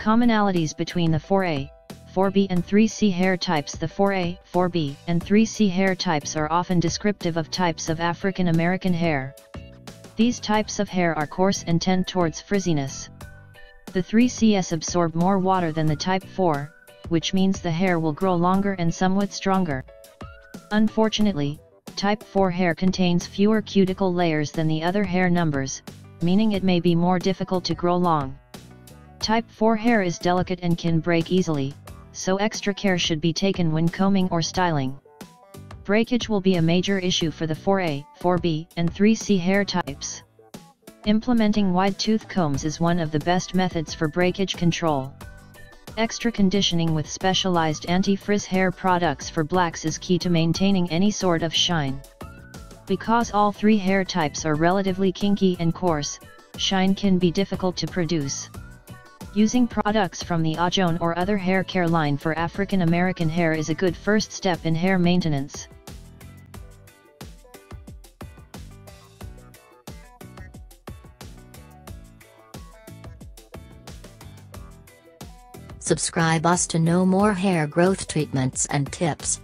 Commonalities between the 4A, 4B and 3C hair types The 4A, 4B, and 3C hair types are often descriptive of types of African American hair. These types of hair are coarse and tend towards frizziness. The 3CS absorb more water than the type 4, which means the hair will grow longer and somewhat stronger. Unfortunately, type 4 hair contains fewer cuticle layers than the other hair numbers, meaning it may be more difficult to grow long. Type 4 hair is delicate and can break easily, so extra care should be taken when combing or styling. Breakage will be a major issue for the 4A, 4B, and 3C hair types. Implementing wide tooth combs is one of the best methods for breakage control. Extra conditioning with specialized anti-frizz hair products for blacks is key to maintaining any sort of shine. Because all three hair types are relatively kinky and coarse, shine can be difficult to produce. Using products from the Ojon or other hair care line for African American hair is a good first step in hair maintenance. Subscribe us to know more hair growth treatments and tips.